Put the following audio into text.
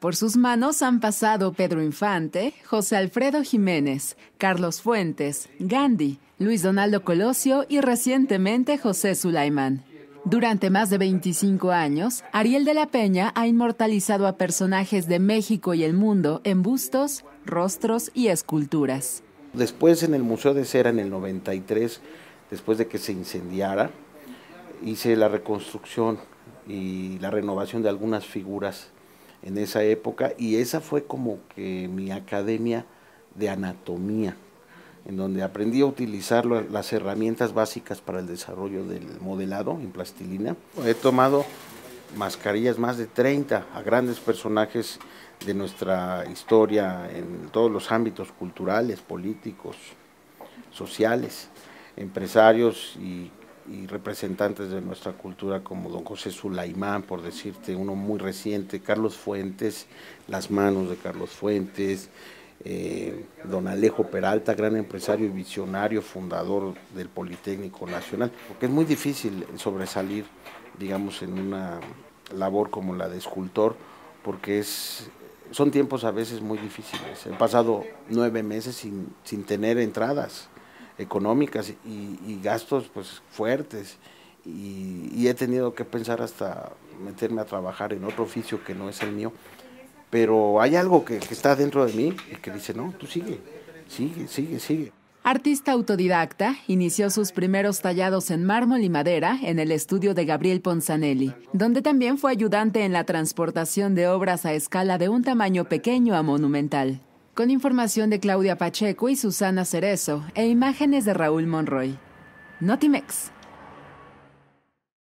Por sus manos han pasado Pedro Infante, José Alfredo Jiménez, Carlos Fuentes, Gandhi, Luis Donaldo Colosio y recientemente José Sulaimán. Durante más de 25 años, Ariel de la Peña ha inmortalizado a personajes de México y el mundo en bustos, rostros y esculturas. Después en el Museo de Cera en el 93, después de que se incendiara, hice la reconstrucción y la renovación de algunas figuras en esa época y esa fue como que mi academia de anatomía, en donde aprendí a utilizar las herramientas básicas para el desarrollo del modelado en plastilina. He tomado mascarillas, más de 30, a grandes personajes de nuestra historia en todos los ámbitos culturales, políticos, sociales, empresarios y y representantes de nuestra cultura como don José Sulaimán, por decirte uno muy reciente, Carlos Fuentes, las manos de Carlos Fuentes, eh, don Alejo Peralta, gran empresario y visionario, fundador del Politécnico Nacional, porque es muy difícil sobresalir, digamos, en una labor como la de escultor, porque es son tiempos a veces muy difíciles. He pasado nueve meses sin, sin tener entradas económicas y, gastos pues fuertes. Y, he tenido que pensar hasta meterme a trabajar en otro oficio que no es el mío. Pero hay algo que, que está dentro de mí y que dice no tú sigue sigue sigue sigue Artista autodidacta, inició sus primeros tallados en mármol y madera en el estudio de Gabriel Ponzanelli, donde también fue ayudante en la transportación de obras a escala de un tamaño pequeño a monumental con información de Claudia Pacheco y Susana Cerezo e imágenes de Raúl Monroy. Notimex.